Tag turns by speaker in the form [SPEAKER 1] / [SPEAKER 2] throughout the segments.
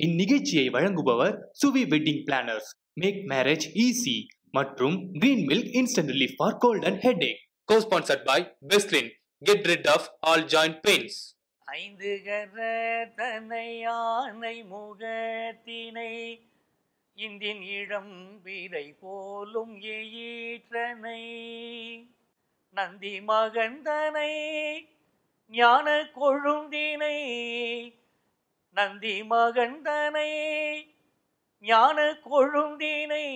[SPEAKER 1] இந்நிகழ்ச்சியை வழங்குபவர் Suvi wedding planners. Make marriage easy மற்றும் green milk instant relief for cold and headache co sponsored by Bestlin get rid of all joint pains
[SPEAKER 2] ஐந்து கர தனை யானை முகத்தினை இந்தின் இளம் வீரை போலும் ஈற்றனை நந்தி மகந்தனை ஞான கொழுந்தினை நந்தி மகந்தனை ஞான கொழுந்தினை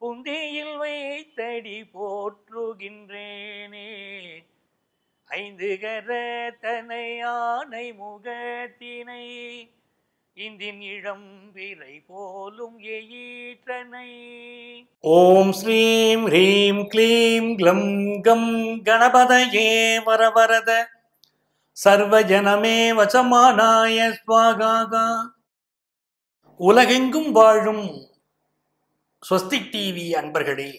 [SPEAKER 2] புந்தியில் வைத்தடி போற்றுகின்றேனே. ஐந்து கரத்தனை யானை முகத்தினை இந்தின் இளம் விரை போலும் எயிற்றனை. ஓம் ஸ்ரீம் ஹ்ரீம் க்ளீம் க்ளம் கம் கணபதயே வரவரத சர்வஜனமே வசமானாய ஸ்வாகாகா. உலகெங்கும் வாழும் ஸ்வஸ்திக் டிவி அன்பர்களே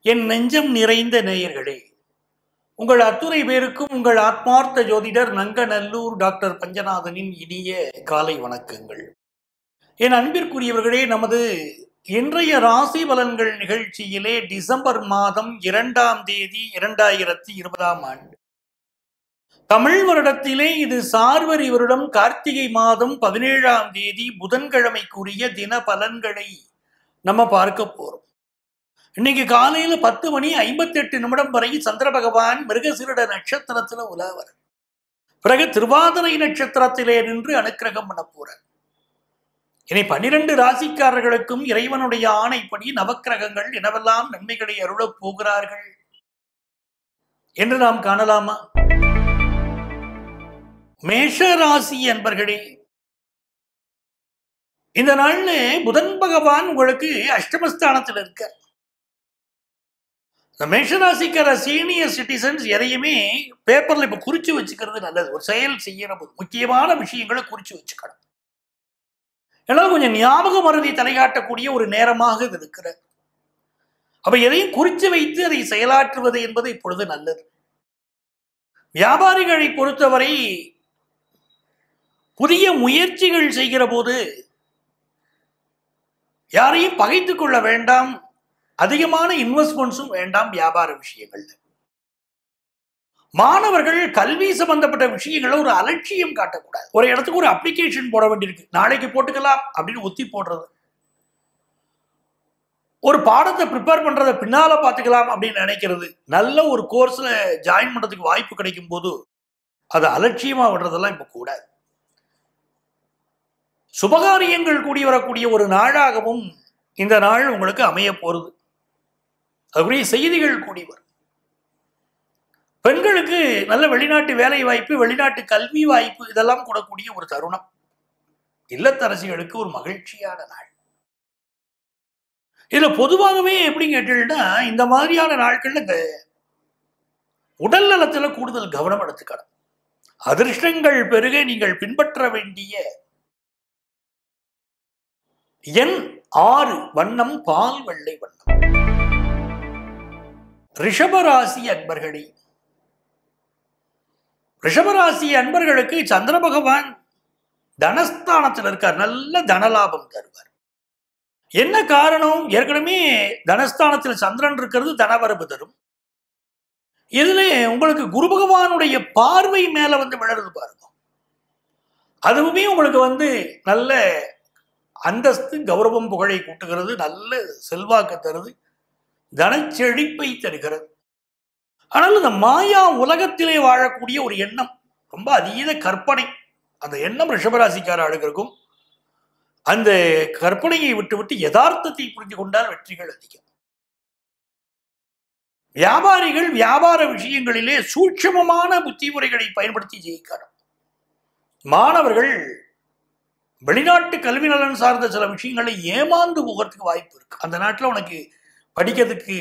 [SPEAKER 2] என் நெஞ்சம் நிறைந்த நேயர்களே உங்கள் அத்துறை பேருக்கும் உங்கள் ஆத்மார்த்த ஜோதிடர் நங்கநல்லூர் டாக்டர் பஞ்சநாதனின் இனிய காலை வணக்கங்கள். என் அன்பிற்குரியவர்களே நமது இன்றைய ராசி பலன்கள் நிகழ்ச்சியிலே டிசம்பர் மாதம் இரண்டாம் தேதி இரண்டாயிரத்தி இருபதாம் ஆண்டு. தமிழ் வருடத்திலே இது சார்வரி வருடம் கார்த்திகை மாதம் பதினேழாம் தேதி புதன்கிழமைக்குரிய தின பலன்களை நம்ம பார்க்க போறோம். இன்னைக்கு காலையில பத்து மணி ஐம்பத்தெட்டு நிமிடம் வரை சந்திர பகவான் மிருகசிருட நட்சத்திரத்துல உலாவர். பிறகு திருவாதிரை நட்சத்திரத்திலே நின்று அனுக்கிரகம் பண்ண போறார். இனி பன்னிரண்டு ராசிக்காரர்களுக்கும் இறைவனுடைய ஆணைப்படி நவக்கிரகங்கள் எனவெல்லாம் நன்மைகளை அருளப் போகிறார்கள் என்று நாம் காணலாமா? மேஷ ராசி என்பர்களே இந்த நாள்ல புதன் பகவான் உங்களுக்கு அஷ்டமஸ்தானத்தில் இருக்கார். இந்த மேஷராசிக்கார சீனியர் சிட்டிசன்ஸ் எதையுமே பேப்பர்ல இப்ப குறிச்சு வச்சுக்கிறது நல்லது. ஒரு செயல் செய்யற போது முக்கியமான விஷயங்களை குறிச்சு வச்சுக்கணும். ஏன்னா கொஞ்சம் ஞாபக மருதி தலைகாட்டக்கூடிய ஒரு நேரமாக இது இருக்கிறது. அப்ப எதையும் குறிச்சு வைத்து அதை செயலாற்றுவது என்பது இப்பொழுது நல்லது. வியாபாரிகளை பொறுத்தவரை புதிய முயற்சிகள் செய்கிற போது யாரையும் பகைத்துக் கொள்ள வேண்டாம் அதிகமான இன்வெஸ்ட்மெண்ட்ஸும் வேண்டாம் வியாபார விஷயங்கள்ல மாணவர்கள் கல்வி சம்பந்தப்பட்ட விஷயங்களை ஒரு அலட்சியம் காட்டக்கூடாது. ஒரு இடத்துக்கு ஒரு அப்ளிகேஷன் போட வேண்டியிருக்கு. நாளைக்கு போட்டுக்கலாம் அப்படின்னு ஒத்தி போடுறது. ஒரு பாடத்தை ப்ரிப்பேர் பண்றதை பின்னால பார்த்துக்கலாம் அப்படின்னு நினைக்கிறது. நல்ல ஒரு கோர்ஸ்ல ஜாயின் பண்றதுக்கு வாய்ப்பு கிடைக்கும் போது அது அலட்சியமா விடுறதெல்லாம் இப்ப கூடாது சுபகாரியங்கள் கூடி வரக்கூடிய ஒரு நாளாகவும் இந்த நாள் உங்களுக்கு அமைய போறது. அதுக்குரிய செய்திகள் கூடி வரும். பெண்களுக்கு நல்ல வெளிநாட்டு வேலை வாய்ப்பு வெளிநாட்டு கல்வி வாய்ப்பு இதெல்லாம் கூடக்கூடிய ஒரு தருணம். இல்லத்தரசிகளுக்கு ஒரு மகிழ்ச்சியான நாள். இதுல பொதுவாகவே எப்படி கேட்டீங்கன்னா இந்த மாதிரியான நாட்கள்ல இந்த உடல் நலத்துல கூடுதல் கவனம் எடுத்துக்கணும். அதிர்ஷ்டங்கள் பெருக நீங்கள் பின்பற்ற வேண்டிய எண் ஆறு வண்ணம் பால் வெள்ளை வண்ணம். ரிஷபராசி அன்பர்களே ரிஷபராசி அன்பர்களுக்கு சந்திர பகவான் தனஸ்தானத்தில் இருக்கார். நல்ல தனலாபம் தருவார். என்ன காரணம்? ஏற்கனவே தனஸ்தானத்தில் சந்திரன் இருக்கிறது தனவரவு தரும். இதுல உங்களுக்கு குரு பகவானுடைய பார்வை மேல வந்து விழறது பாருங்க. அதுவுமே உங்களுக்கு வந்து நல்ல அந்தஸ்து கௌரவம் புகழை கூட்டுகிறது நல்ல செல்வாக்கு தருது தனச்செழிப்பை தருகிறது. ஆனால் இந்த மாயா உலகத்திலே வாழக்கூடிய ஒரு எண்ணம் ரொம்ப அதீத கற்பனை. அந்த எண்ணம் ரிஷபராசிக்கார ஆளுகளுக்கும் அந்த கற்பனையை விட்டுவிட்டு யதார்த்தத்தை புரிந்து கொண்டால் வெற்றிகள் அதிகம். வியாபாரிகள் வியாபார விஷயங்களிலே சூட்சமமான புத்தி முறைகளை பயன்படுத்தி ஜெயிக்கிறார் மாணவர்கள் வெளிநாட்டு கல்வி நலன் சார்ந்த சில விஷயங்களை ஏமாந்து போகிறதுக்கு வாய்ப்பு இருக்கு. அந்த நாட்டில் உனக்கு படிக்கிறதுக்கு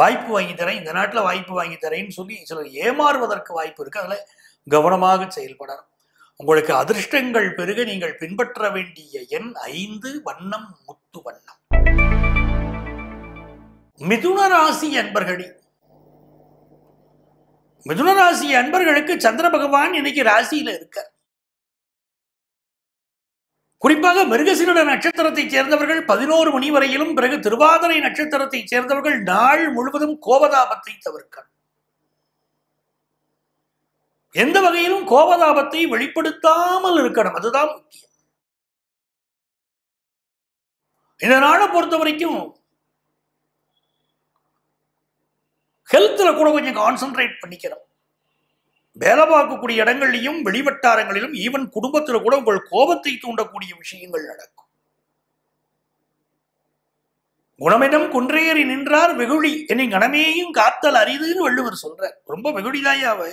[SPEAKER 2] வாய்ப்பு வாங்கி தரேன் இந்த நாட்டில் வாய்ப்பு வாங்கி தரேன்னு சொல்லி சிலர் ஏமாறுவதற்கு வாய்ப்பு இருக்கு. அதில் கவனமாக செயல்படணும். உங்களுக்கு அதிர்ஷ்டங்கள் பெருக நீங்கள் பின்பற்ற வேண்டிய எண் ஐந்து வண்ணம் முத்து வண்ணம். மிதுன ராசி அன்பர்களே மிதுன ராசி அன்பர்களுக்கு சந்திர பகவான் இன்னைக்கு ராசியில இருக்கார். குறிப்பாக மிருகசீருட நட்சத்திரத்தைச் சேர்ந்தவர்கள் பதினோரு மணி வரையிலும் பிறகு திருவாதிரை நட்சத்திரத்தைச் சேர்ந்தவர்கள் நாள் முழுவதும் கோபதாபத்தை தவிர்க்கணும். எந்த வகையிலும் கோபதாபத்தை வெளிப்படுத்தாமல் இருக்கணும். அதுதான் முக்கியம். இந்த நாளை பொறுத்த வரைக்கும் ஹெல்த்ல கூட கொஞ்சம் கான்சென்ட்ரேட் பண்ணிக்கிறோம் வேலை பார்க்கக்கூடிய இடங்கள்லையும் வெளிவட்டாரங்களிலும் ஈவன் குடும்பத்தில் கூட உங்கள் கோபத்தை தூண்டக்கூடிய விஷயங்கள் நடக்கும். குணமிடம் குன்றேறி நின்றார் வெகுளி. என்னை கணமேயும் காத்தல் அரிதுன்னு வள்ளுவர் சொல்றார். ரொம்ப வெகுளிதாயா அவ.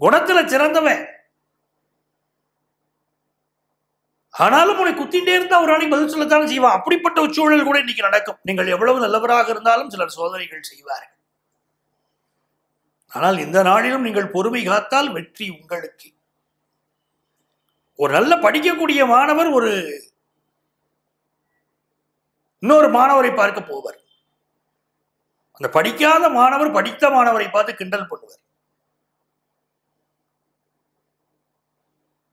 [SPEAKER 2] குணத்துல சிறந்தவன் ஆனாலும் உன்னை குத்திண்டே இருந்தா ஒரு நாளைக்கு பதில் சொல்லத்தானே செய்வான். அப்படிப்பட்ட சூழல் கூட இன்னைக்கு நடக்கும். நீங்கள் எவ்வளவு நல்லவராக இருந்தாலும் சிலர் சோதனைகள் செய்வார்கள். ஆனால் இந்த நாளிலும் நீங்கள் பொறுமை காத்தால் வெற்றி உங்களுக்கு. ஒரு நல்ல படிக்கக்கூடிய மாணவர் ஒரு இன்னொரு மாணவரை பார்க்க போவார். அந்த படிக்காத மாணவர் படித்த மாணவரை பார்த்து கிண்டல் பண்ணுவார்.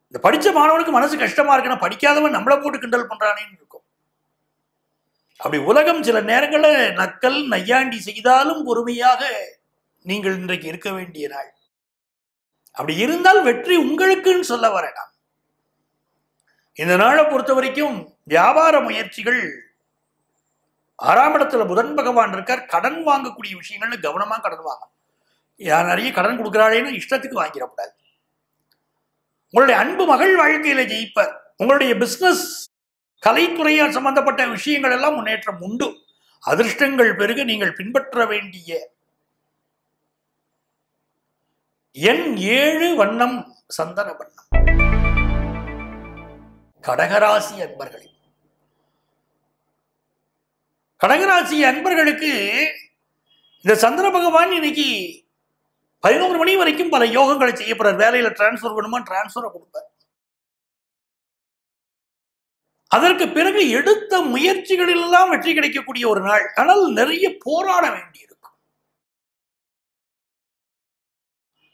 [SPEAKER 2] இந்த படிச்ச மாணவனுக்கு மனசு கஷ்டமா இருக்குன்னா படிக்காதவன் நம்மளை போட்டு கிண்டல் பண்றானேன்னு இருக்கும். அப்படி உலகம் சில நேரங்களில் நக்கல் நையாண்டி செய்தாலும் பொறுமையாக நீங்கள் இன்றைக்கு இருக்க வேண்டிய நாள். அப்படி இருந்தால் வெற்றி உங்களுக்குன்னு சொல்ல வரேன் இந்த நாளை பொறுத்த வரைக்கும் வியாபார முயற்சிகள் ஆறாம் இடத்துல புதன் பகவான் இருக்கார் கடன் வாங்கக்கூடிய விஷயங்கள்னு கவனமா கடன் வாங்க யார் நிறைய கடன் கொடுக்குறாளேன்னு இஷ்டத்துக்கு வாங்கிடக்கூடாது. உங்களுடைய அன்பு மகள் வாழ்க்கையில ஜெயிப்பார். உங்களுடைய பிசினஸ் கலைத்துறையால் சம்பந்தப்பட்ட விஷயங்கள் எல்லாம் முன்னேற்றம் உண்டு. அதிர்ஷ்டங்கள் பெருக நீங்கள் பின்பற்ற வேண்டிய என் ஏழு வண்ணம் சந்தன வண்ணம். கடகராசி அன்பர்களே. கடகராசி அன்பர்களுக்கு இந்த சந்திர பகவான் இன்னைக்கு பதினோரு மணி வரைக்கும் பல யோகங்களை செய்ய வேலையில டிரான்ஸ்ஃபர் பண்ணுமா டிரான்ஸ்ஃபரை கொடுப்பார். அதற்கு பிறகு எடுத்த முயற்சிகளில் எல்லாம் வெற்றி கிடைக்கக்கூடிய ஒரு நாள். ஆனால் நிறைய போராட வேண்டியது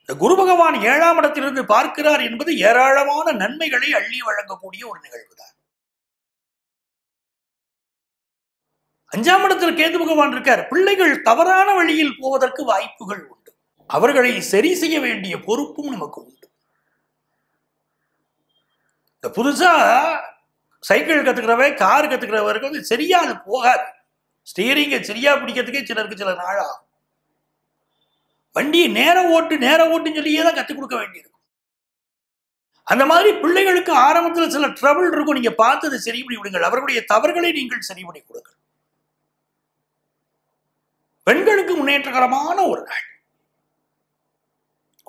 [SPEAKER 2] இந்த குரு பகவான் ஏழாம் இடத்திலிருந்து பார்க்கிறார் என்பது ஏராளமான நன்மைகளை அள்ளி வழங்கக்கூடிய ஒரு நிகழ்வு தான் அஞ்சாம் இடத்தில் கேது பகவான் இருக்கார். பிள்ளைகள் தவறான வழியில் போவதற்கு வாய்ப்புகள் உண்டு. அவர்களை சரி செய்ய வேண்டிய பொறுப்பும் நமக்கு உண்டு. இந்த புதுசா சைக்கிள் கத்துக்கிறவன் கார் கத்துக்கிறவருக்கு வந்து சரியா அது போகாது. ஸ்டீரிங்கை சரியா பிடிக்கிறதுக்கே சிலருக்கு சில நாள் ஆகும். வண்டியை நேர ஓட்டு நேர ஓட்டுன்னு சொல்லியே தான் கற்றுக் கொடுக்க வேண்டியிருக்கும். அந்த மாதிரி பிள்ளைகளுக்கு ஆரம்பத்தில் சில ட்ரபிள் இருக்கும். நீங்க பார்த்து சரி பண்ணி விடுங்கள். அவர்களுடைய தவறுகளை நீங்கள் சரி பண்ணி கொடுங்கள். பெண்களுக்கு முன்னேற்றகரமான ஒரு நாள்.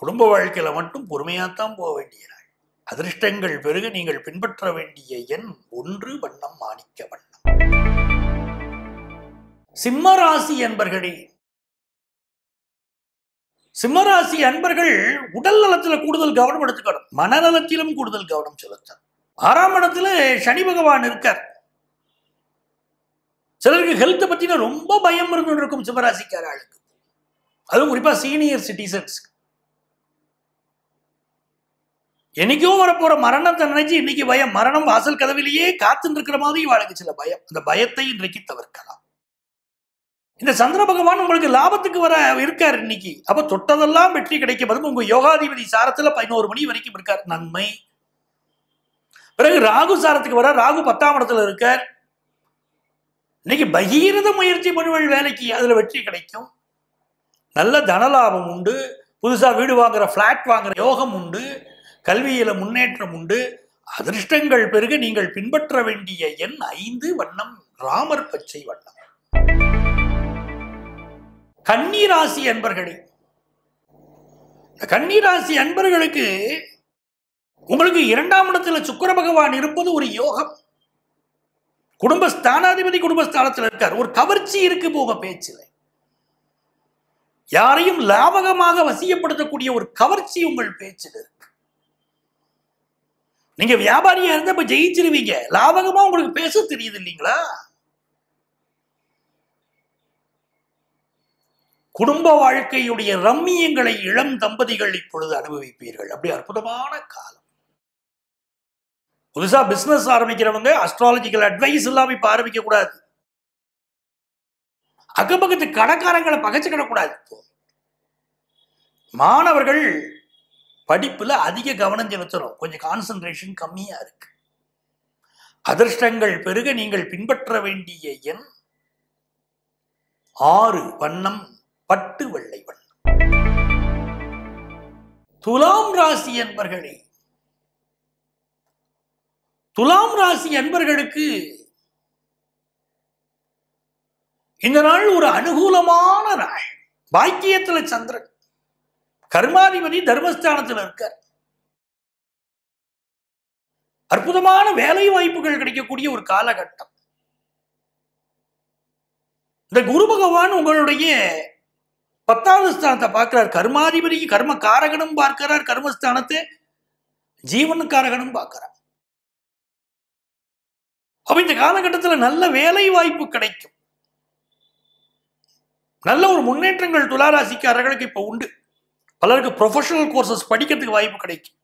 [SPEAKER 2] குடும்ப வாழ்க்கையில மட்டும் பொறுமையாத்தான் போக வேண்டிய நாள் அதிர்ஷ்டங்கள் பெருக நீங்கள் பின்பற்ற வேண்டிய எண் ஒன்று வண்ணம் மாணிக்க வண்ணம். சிம்மராசி என்பர்களே சிம்மராசி அன்பர்கள் உடல் நலத்துல கூடுதல் கவனம் எடுத்துக்கணும். மனநலத்திலும் கூடுதல் கவனம் செலுத்தணும். ஆறாம் இடத்துல சனி பகவான் இருக்கார். சிலருக்கு ஹெல்த்தை பத்தினா ரொம்ப பயம் இருந்து இருக்கும் சிம்மராசிக்கார ஆளுக்கு. அதுவும் குறிப்பா சீனியர் சிட்டிசன்ஸ் என்னைக்கோ வரப்போற மரணத்தை நினைச்சு இன்னைக்கு பயம். மரணம் வாசல் கதவிலேயே காத்துன்னு இருக்கிற மாதிரி வாழ்க்கை. சில பயம். அந்த பயத்தை இன்றைக்கு தவிர்க்கலாம். இந்த சந்திர பகவான் உங்களுக்கு லாபத்துக்கு வர இருக்கார் இன்னைக்கு. அப்ப தொட்டதெல்லாம் வெற்றி கிடைக்கும் அதுவும் உங்க யோகாதிபதி சாரத்துல பதினோரு மணி வரைக்கும் இருக்கார். நன்மை. பிறகு ராகு சாரத்துக்கு வர ராகு பத்தாம் இடத்துல இருக்கார். இன்னைக்கு பகீரத முயற்சி பண்ணுவல் வேலைக்கு அதுல வெற்றி கிடைக்கும். நல்ல தனலாபம் உண்டு. புதுசா வீடு வாங்குற பிளாட் வாங்குற யோகம் உண்டு. கல்வியில முன்னேற்றம் உண்டு. அதிர்ஷ்டங்கள் பெருக நீங்கள் பின்பற்ற வேண்டிய எண் ஐந்து வண்ணம். ராமர் பச்சை வண்ணம். கன்னிராசி அன்பர்களே இந்த கன்னிராசி அன்பர்களுக்கு உங்களுக்கு இரண்டாம் இடத்துல சுக்கர பகவான் இருப்பது ஒரு யோகம். குடும்ப ஸ்தானாதிபதி குடும்பஸ்தானத்தில் இருக்கார். ஒரு கவர்ச்சி இருக்கு போக பேச்சில் யாரையும் லாபகமாக வசியப்படுத்தக்கூடிய ஒரு கவர்ச்சி உங்கள் பேச்சில் இருக்கு. நீங்க வியாபாரியா இருந்தா இப்ப ஜெயிச்சிருவீங்க. லாபகமா உங்களுக்கு பேச தெரியுது இல்லைங்களா? குடும்ப வாழ்க்கையுடைய ரம்மியங்களை இளம் தம்பதிகள் இப்பொழுது அனுபவிப்பீர்கள். அப்படி அற்புதமான காலம். புதுசா பிசினஸ் ஆரம்பிக்கிறவங்க அஸ்ட்ராலஜிக்கல் அட்வைஸ் இல்லாம இப்ப ஆரம்பிக்க கூடாது. அக்கம் பக்கத்து கடைக்காரங்களை பகைச்சுக்கிடக்கூடாது இப்போ. மாணவர்கள் படிப்புல அதிக கவனம் செலுத்தணும். கொஞ்சம் கான்சென்ட்ரேஷன் கம்மியா இருக்கு. அதிர்ஷ்டங்கள் பெருக நீங்கள் பின்பற்ற வேண்டிய எண் ஆறு வண்ணம் பட்டு வெள்ளை வண்ணம். துலாம் ராசி என்பர்களே துலாம் ராசி என்பர்களுக்கு இந்த நாள் ஒரு அனுகூலமான நாள். பாக்கியத்துல சந்திரன் கர்மாதிபதி தர்மஸ்தானத்தில் இருக்கார். அற்புதமான வேலை வாய்ப்புகள் கிடைக்கக்கூடிய ஒரு காலகட்டம். இந்த குரு பகவான் உங்களுடைய பத்தாவது ஸ்தானத்தை பார்க்கிறார். கர்மாதிபதி கர்ம காரகனும் பார்க்கிறார். கர்மஸ்தானத்தை ஜீவனுக்காரகனும் பார்க்கிறார். அப்ப இந்த காலகட்டத்தில் நல்ல வேலை வாய்ப்பு கிடைக்கும். நல்ல ஒரு முன்னேற்றங்கள் துளாராசிக்காரர்களுக்கு இப்ப உண்டு. பலருக்கு ப்ரொஃபஷனல் கோர்சஸ் படிக்கிறதுக்கு வாய்ப்பு கிடைக்கும்.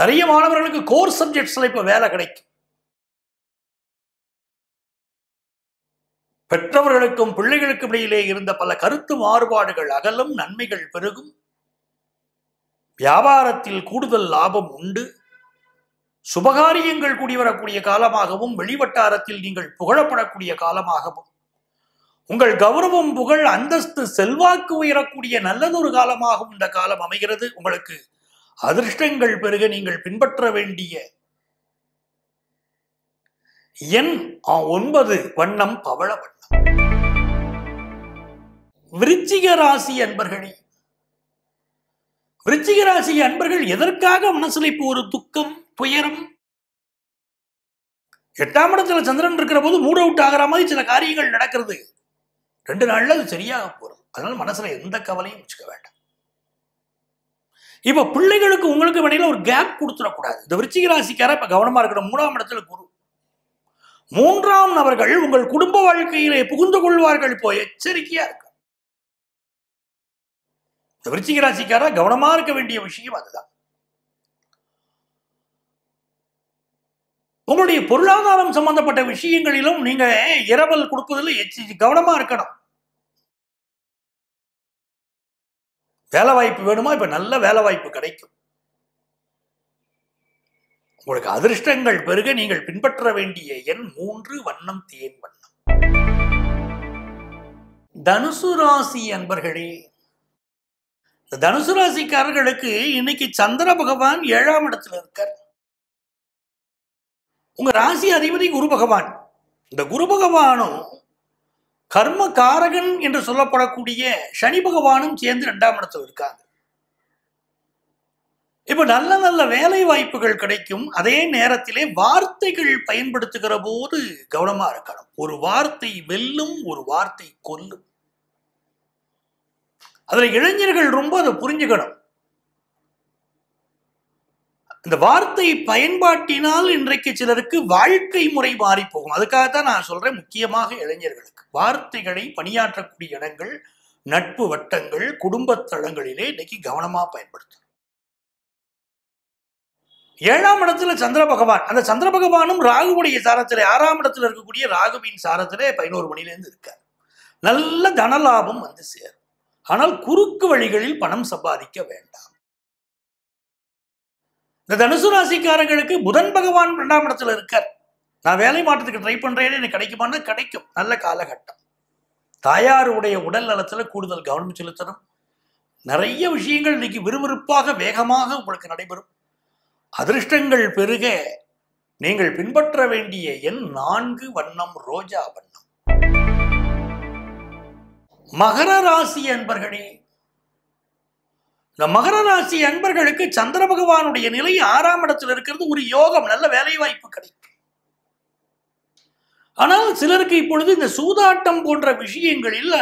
[SPEAKER 2] நிறைய மாணவர்களுக்கு கோர்ஸ் சப்ஜெக்ட்ஸ்ல இப்ப வேலை கிடைக்கும். பெற்றவர்களுக்கும் பிள்ளைகளுக்கும் இடையிலே இருந்த பல கருத்து மாறுபாடுகள் அகலும் நன்மைகள் பெருகும். வியாபாரத்தில் கூடுதல் லாபம் உண்டு. சுபகாரியங்கள் கூடிவரக்கூடிய காலமாகவும் வெளிவட்டாரத்தில் நீங்கள் புகழப்படக்கூடிய காலமாகவும். உங்கள் கௌரவம் புகழ் அந்தஸ்து செல்வாக்கு உயரக்கூடிய நல்லதொரு காலமாகவும் இந்த காலம் அமைகிறது. உங்களுக்கு அதிர்ஷ்டங்கள் பெருக நீங்கள் பின்பற்ற வேண்டிய எண் ஒன்பது வண்ணம் பவள வண்ணம். விருச்சிக ராசி அன்பர்களே விருச்சிக ராசி அன்பர்கள் எதற்காக மனசுல இப்போ ஒரு துக்கம் துயரம்? எட்டாம் இடத்துல சந்திரன் இருக்கிற போது மூட் அவுட் ஆகிற மாதிரி சில காரியங்கள் நடக்கிறது. ரெண்டு நாள்ல அது சரியாக போறது அதனால மனசுல எந்த கவலையும் வச்சுக்க வேண்டாம். இப்ப பிள்ளைகளுக்கு உங்களுக்கு இடையில ஒரு கேப் கொடுத்துடக்கூடாது. இந்த விருச்சிக ராசிக்கார இப்ப கவனமா இருக்கணும். மூணாம் இடத்துல குரு. மூன்றாம் நபர்கள் உங்கள் குடும்ப வாழ்க்கையிலே புகுந்து கொள்வார்கள் இப்போ எச்சரிக்கையா இருக்கு. இந்த விருச்சிக ராசிக்காரா கவனமா இருக்க வேண்டிய விஷயம் அதுதான். உங்களுடைய பொருளாதாரம் சம்பந்தப்பட்ட விஷயங்களிலும் நீங்க இரவல் கொடுப்பதில் எச்சி கவனமா இருக்கணும். வேலை வாய்ப்பு வேணுமா? இப்ப நல்ல வேலை வாய்ப்பு கிடைக்கும். உங்களுக்கு அதிர்ஷ்டங்கள் பெருக நீங்கள் பின்பற்ற வேண்டிய எண் மூன்று வண்ணம் தேன் வண்ணம். தனுசு ராசி அன்பர்களே தனுசு ராசிக்காரர்களுக்கு இன்னைக்கு சந்திர பகவான் ஏழாம் இடத்துல இருக்கார். உங்க ராசி அதிபதி குரு பகவான். இந்த குரு பகவானும் கர்ம காரகன் என்று சொல்லப்படக்கூடிய சனி பகவானும் சேர்ந்து இரண்டாம் இடத்துல இருக்காங்க. இப்போ நல்ல நல்ல வேலை வாய்ப்புகள் கிடைக்கும். அதே நேரத்திலே வார்த்தைகள் பயன்படுத்துகிற போது கவனமா இருக்கணும். ஒரு வார்த்தை வெல்லும் ஒரு வார்த்தை கொல்லும். அதுல இளைஞர்கள் ரொம்ப அதை புரிஞ்சுக்கணும். இந்த வார்த்தை பயன்பாட்டினால் இன்றைக்கு சிலருக்கு வாழ்க்கை முறை மாறி போகும். அதுக்காகத்தான் நான் சொல்றேன் முக்கியமாக இளைஞர்களுக்கு. வார்த்தைகளை பணியாற்றக்கூடிய இடங்கள் நட்பு வட்டங்கள் குடும்பத் தளங்களிலே இன்னைக்கு கவனமா பயன்படுத்தும் ஏழாம் இடத்துல சந்திர பகவான். அந்த சந்திர பகவானும் ராகுவுடைய சாரத்திலே ஆறாம் இடத்துல இருக்கக்கூடிய ராகுவின் சாரத்திலே பதினோரு மணிலேருந்து இருக்கார். நல்ல தனலாபம் வந்து சேரும். ஆனால் குறுக்கு வழிகளில் பணம் சம்பாதிக்க வேண்டாம். இந்த தனுசு ராசிக்காரங்களுக்கு புதன் பகவான் இரண்டாம் இடத்துல இருக்கார். நான் வேலை மாற்றத்துக்கு ட்ரை பண்றேன்னு எனக்கு கிடைக்குமானா கிடைக்கும். நல்ல காலகட்டம். தாயாருடைய உடல் நலத்துல கூடுதல் கவனம் செலுத்தணும். நிறைய விஷயங்கள் இன்னைக்கு விறுவிறுப்பாக வேகமாக உங்களுக்கு நடைபெறும். அதிர்ஷ்டங்கள் பெருக நீங்கள் பின்பற்ற வேண்டிய எண் நான்கு வண்ணம் ரோஜா வண்ணம். மகர ராசி அன்பர்களே இந்த மகர ராசி அன்பர்களுக்கு சந்திர பகவானுடைய நிலை ஆறாம் இடத்துல இருக்கிறது. ஒரு யோகம் நல்ல வேலை வாய்ப்பு கிடைக்கும். ஆனால் சிலருக்கு இப்பொழுது இந்த சூதாட்டம் போன்ற விஷயங்களில்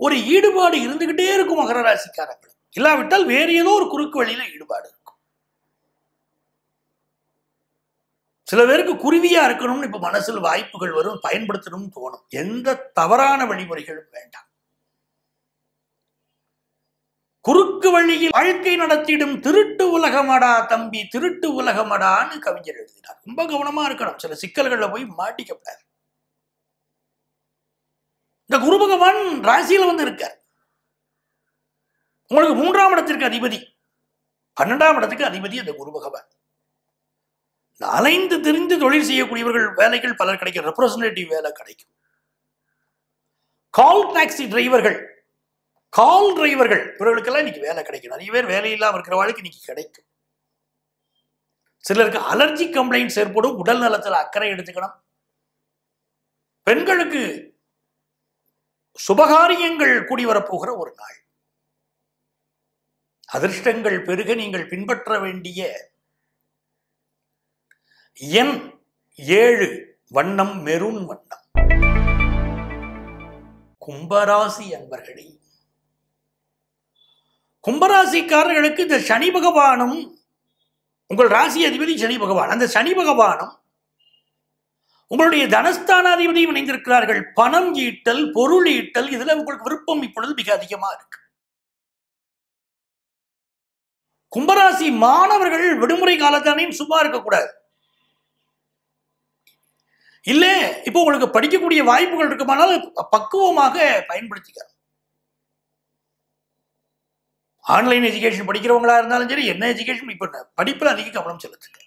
[SPEAKER 2] ஒரு ஈடுபாடு இருந்துகிட்டே இருக்கும் மகர ராசிக்காரர்கள். இல்லாவிட்டால் வேறு ஏதோ ஒரு குறுக்கு வழியில ஈடுபாடு இருக்கும் சில பேருக்கு குருவியா இருக்கணும்னு இப்ப மனசில் வாய்ப்புகள் வரும் பயன்படுத்தணும்னு தோணும். எந்த தவறான வழிமுறைகளும் வேண்டாம். குறுக்கு வழியில் வாழ்க்கை நடத்திடும் திருட்டு உலகமடா தம்பி திருட்டு உலகமடான்னு கவிஞர் எழுதினார் ரொம்ப கவனமா இருக்கணும். சில சிக்கல்கள்ல போய் மாட்டிக்கப்படாது. இந்த குரு பகவான் ராசியில வந்து இருக்கார். உங்களுக்கு மூன்றாம் இடத்திற்கு அதிபதி பன்னெண்டாம் இடத்துக்கு அதிபதி அந்த குரு பகவான். அலைந்து திரிந்து தொழில் செய்யக்கூடியவர்கள் வேலைகள் பலர் கிடைக்கும். ரெப்ரசன்டேட்டிவ் வேலை கிடைக்கும். கால் டாக்ஸி டிரைவர்கள் கால் டிரைவர்கள் இவர்களுக்கெல்லாம் இன்னைக்கு வேலை கிடைக்கும். நிறைய பேர் வேலை இல்லாமல் இருக்கிற வாழ்க்கை இன்னைக்கு கிடைக்கும். சிலருக்கு அலர்ஜி கம்ப்ளைண்ட்ஸ் ஏற்படும். உடல் நலத்தில் அக்கறை எடுத்துக்கணும். பெண்களுக்கு சுபகாரியங்கள் கூடி வரப்போகிற ஒரு நாள். அதிர்ஷ்டங்கள் பெருக நீங்கள் பின்பற்ற வேண்டிய எண் ஏழு வண்ணம் மெரூன் வண்ணம். கும்பராசி அன்பர்களே கும்பராசிக்காரர்களுக்கு இந்த சனி பகவானும் உங்கள் ராசி அதிபதி சனி பகவான் அந்த சனி பகவானும் உங்களுடைய தனஸ்தானாதிபதியும் இணைந்திருக்கிறார்கள். பணம் ஈட்டல் பொருள் ஈட்டல் இதுல உங்களுக்கு விருப்பம் இப்பொழுது மிக அதிகமா இருக்கு. கும்பராசி மாணவர்கள் விடுமுறை காலத்தானையும் சும்மா இருக்கக்கூடாது. இல்லை இப்போ உங்களுக்கு படிக்கக்கூடிய வாய்ப்புகள் இருக்குமானால் பக்குவமாக பயன்படுத்திக்க ஆன்லைன் எஜுகேஷன் படிக்கிறவங்களா இருந்தாலும் சரி என்ன எஜுகேஷன் இப்ப படிப்பில் அதிக கவனம் செலுத்துங்க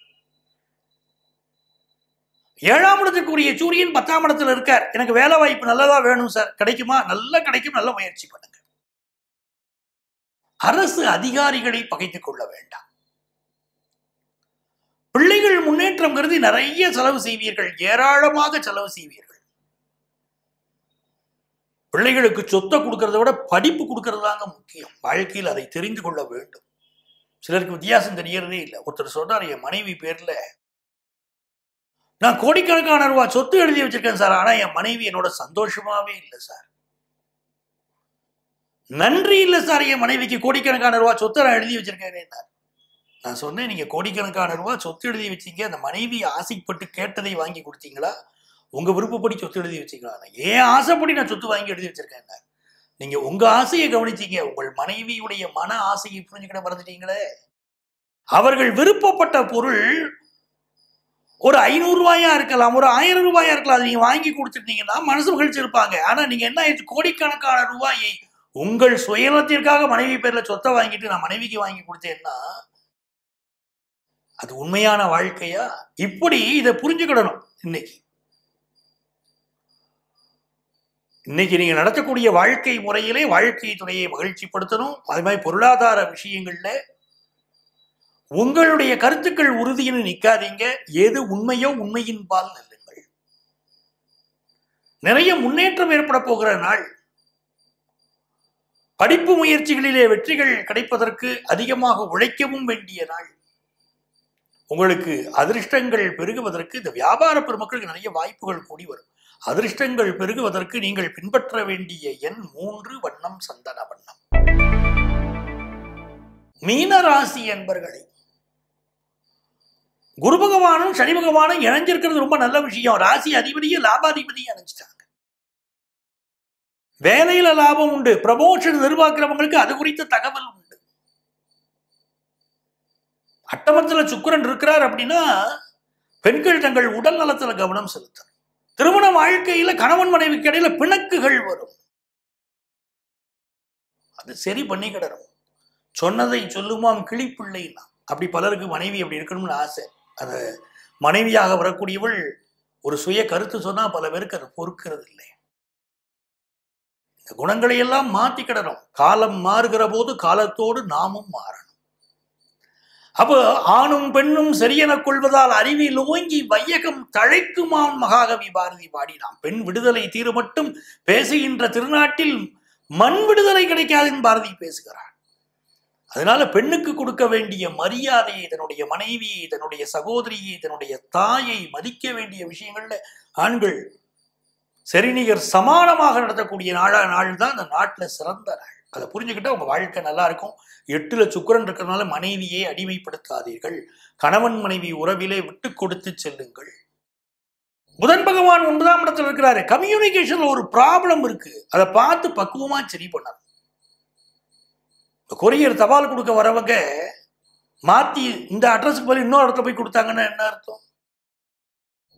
[SPEAKER 2] ஏழாம் இடத்துக்குரிய சூரியன் பத்தாம் இடத்துல இருக்கார். எனக்கு வேலை வாய்ப்பு நல்லதா வேணும் சார். கிடைக்குமா? நல்லா கிடைக்கும் நல்ல முயற்சி பண்ணுங்க அரசு அதிகாரிகளை பகைத்துக் கொள்ள வேண்டாம். பிள்ளைகள் முன்னேற்றம் கருதி நிறைய செலவு செய்வீர்கள். ஏராளமாக செலவு செய்வீர்கள். பிள்ளைகளுக்கு சொத்தை கொடுக்கறத விட படிப்பு கொடுக்கறது தாங்க முக்கியம். வாழ்க்கையில் அதை தெரிந்து கொள்ள வேண்டும். சிலருக்கு வித்தியாசம் தெரியறதே இல்லை. ஒருத்தர் சொல்றாரு என் மனைவி பேர்ல நான் கோடிக்கணக்கான ரூபா சொத்து எழுதி வச்சிருக்கேன் சார். ஆனா என் மனைவி என்னோட சந்தோஷமாவே இல்லை சார். நன்றி இல்லை சார். என் மனைவிக்கு கோடிக்கணக்கான ரூபா சொத்தை நான் எழுதி வச்சிருக்கேன் நான் சொன்னேன் நீங்க கோடிக்கணக்கான ரூபாய் சொத்து எழுதி வச்சீங்க அந்த மனைவி ஆசைப்பட்டு கேட்டதை வாங்கி கொடுத்தீங்களா? உங்க விருப்பப்படி சொத்து எழுதி வச்சீங்களா? ஏன் ஆசைப்படி நான் சொத்து வாங்கி எழுதி வச்சிருக்கேன் நீங்க உங்க ஆசையை கவனிச்சீங்க உங்கள் மனைவியுடைய மன ஆசையை புரிஞ்சுக்கிட மறந்துட்டீங்களே? அவர்கள் விருப்பப்பட்ட பொருள் ஒரு ஐநூறு ரூபாயா இருக்கலாம் ஒரு ஆயிரம் ரூபாயா இருக்கலாம் அதை நீங்க வாங்கி கொடுத்துருந்தீங்கன்னா மனசு மகிழ்ச்சி இருப்பாங்க. ஆனா நீங்க என்ன ஆயிடுச்சு? கோடிக்கணக்கான ரூபாயை உங்கள் சுயநலத்திற்காக மனைவி பேர்ல சொத்தை வாங்கிட்டு நான் மனைவிக்கு வாங்கி கொடுத்தேன்னா அது உண்மையான வாழ்க்கையா? இப்படி இதை புரிஞ்சுக்கிடணும் இன்னைக்கு. இன்னைக்கு நீங்க நடத்தக்கூடிய வாழ்க்கை முறையிலே வாழ்க்கை துணையை மகிழ்ச்சிப்படுத்தணும். அது மாதிரி பொருளாதார விஷயங்கள்ல உங்களுடைய கருத்துக்கள் உறுதின்னு நிக்காதீங்க. எது உண்மையோ உண்மையின் பால் நெல்லுங்கள். நிறைய முன்னேற்றம் ஏற்பட போகிற நாள். படிப்பு முயற்சிகளிலே வெற்றிகள் கிடைப்பதற்கு அதிகமாக உழைக்கவும் வேண்டிய நாள். உங்களுக்கு அதிர்ஷ்டங்கள் பெருகுவதற்கு இந்த வியாபார பெருமக்களுக்கு நிறைய வாய்ப்புகள் கூடி வரும். அதிர்ஷ்டங்கள் பெருகுவதற்கு நீங்கள் பின்பற்ற வேண்டிய எண் மூன்று வண்ணம் சந்தன வண்ணம். மீனராசி என்பர்களை குரு பகவானும் சனி பகவானும் இணைஞ்சிருக்கிறது ரொம்ப நல்ல விஷயம். ராசி அதிபதியும் லாபாதிபதியும் இணைஞ்சிட்டாங்க. வேலையில லாபம் உண்டு. ப்ரமோஷன் எதிர்பார்க்கிறவங்களுக்கு அது குறித்த தகவல் உண்டு அட்டமத்தில் சுக்கிரன் இருக்கிறார் அப்படின்னா பெண்கள் தங்கள் உடல் நலத்துல கவனம் செலுத்தணும் திருமண வாழ்க்கையில கணவன் மனைவிக்கு இடையில பிணக்குகள் வரும். அது சரி பண்ணிக்கிடணும் சொன்னதை சொல்லுமாம் கிளிப்பிள்ளைனா அப்படி பலருக்கு மனைவி அப்படி இருக்கணும்னு ஆசை. அது மனைவியாக வரக்கூடியவள் ஒரு சுய கருத்து சொன்னா பல பேருக்கு அது பொறுக்கிறது இல்லை இந்த குணங்களை எல்லாம் கிடறோம் காலம் மாறுகிற போது காலத்தோடு நாமும் மாறணும். அப்போ ஆணும் பெண்ணும் சரியெனக் கொள்வதால் அறிவில் ஓங்கி வையகம் தழைக்குமாம் மகாகவி பாரதி பாடினான் பெண் விடுதலை தீரு மட்டும் பேசுகின்ற திருநாட்டில் மண் விடுதலை கிடைக்காதுன்னு பாரதி பேசுகிறார் அதனால பெண்ணுக்கு கொடுக்க வேண்டிய மரியாதையை தன்னுடைய மனைவியை தன்னுடைய சகோதரியை தன்னுடைய தாயை மதிக்க வேண்டிய விஷயங்கள்ல ஆண்கள் சரிநிகர் சமானமாக நடத்தக்கூடிய நாளா நாள் தான் அந்த நாட்டுல சிறந்த நாள். அதை புரிஞ்சுக்கிட்டா உங்க வாழ்க்கை நல்லா இருக்கும். எட்டுல சுக்கரன் இருக்கிறதுனால மனைவியை அடிமைப்படுத்தாதீர்கள். கணவன் மனைவி உறவிலே விட்டு கொடுத்து செல்லுங்கள். புதன் பகவான் ஒன்பதாம் இடத்துல இருக்கிறாரு. கம்யூனிகேஷன்ல ஒரு ப்ராப்ளம் இருக்கு. அதை பார்த்து பக்குவமா சரி பண்ணார் கொரியர் தபால் கொடுக்க வரவங்க மாத்தி இந்த அட்ரஸுக்கு பதில் இன்னொரு இடத்துல போய் கொடுத்தாங்கன்னா என்ன அர்த்தம்?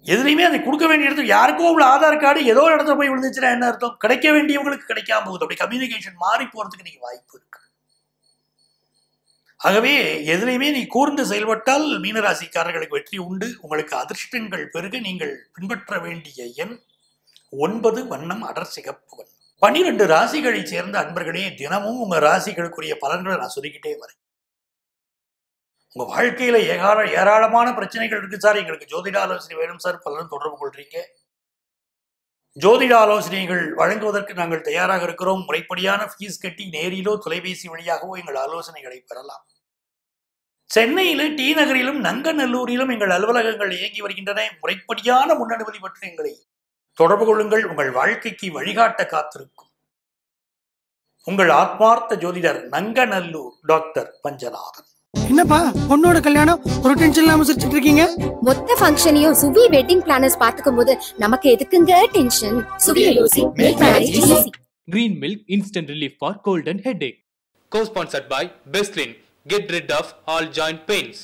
[SPEAKER 2] எதுலையுமே அதை கொடுக்க வேண்டிய இடத்துல யாருக்கோ உள்ள ஆதார் கார்டு ஏதோ ஒரு இடத்துல போய் விழுந்துச்சுன்னா என்ன அர்த்தம்? கிடைக்க வேண்டியவங்களுக்கு கிடைக்காம போகுது. அப்படி கம்யூனிகேஷன் மாறி போகிறதுக்கு நீங்கள் வாய்ப்பு இருக்கு. ஆகவே எதுலையுமே நீ கூர்ந்து செயல்பட்டால் மீனராசிக்காரர்களுக்கு வெற்றி உண்டு. உங்களுக்கு அதிர்ஷ்டங்கள் பெருக நீங்கள் பின்பற்ற வேண்டிய எண் ஒன்பது வண்ணம் அடர் சிகப்பு வண்ணம். பன்னிரெண்டு ராசிகளை சேர்ந்த அன்பர்களே தினமும் உங்கள் ராசிகளுக்குரிய பலன்களை நான் சொல்லிக்கிட்டே வரேன். உங்கள் வாழ்க்கையில் ஏகார ஏராளமான பிரச்சனைகள் இருக்குது சார். எங்களுக்கு ஜோதிட ஆலோசனை வேணும் சார். பலரும் தொடர்பு கொள்கிறீங்க ஜோதிட ஆலோசனைகள் வழங்குவதற்கு நாங்கள் தயாராக இருக்கிறோம். முறைப்படியான ஃபீஸ் கட்டி நேரிலோ தொலைபேசி வழியாகவோ எங்கள் ஆலோசனைகளை பெறலாம். சென்னையிலும் டி நகரிலும் நங்கநல்லூரிலும் எங்கள் அலுவலகங்கள் இயங்கி வருகின்றன. முறைப்படியான முன்னனுமதி பற்றி எங்களை தொடர்பு கொள்ளுங்கள். உங்கள் வாழ்க்கைக்கு வழிகாட்ட காத்திருக்கும். உங்கள் ஆத்மார்த்த ஜோதிடர் நங்கநல்லூர் டாக்டர் பஞ்சநாதன்.
[SPEAKER 3] என்னப்பா பொண்ணோட கல்யாணம் ஒரு டென்ஷன் இல்லாம சிரிச்சிட்டு இருக்கீங்க
[SPEAKER 4] மொத்த ஃபங்க்ஷனையும் சுவி வெட்டிங் பிளானர்ஸ் பாத்துக்கும் போது நமக்கு எதுக்குங்க டென்ஷன் சுவி யோசி make marriage easy
[SPEAKER 1] Green Milk Instant Relief for Cold and Headache. Co-sponsored by Bestlin. Get rid of all joint pains.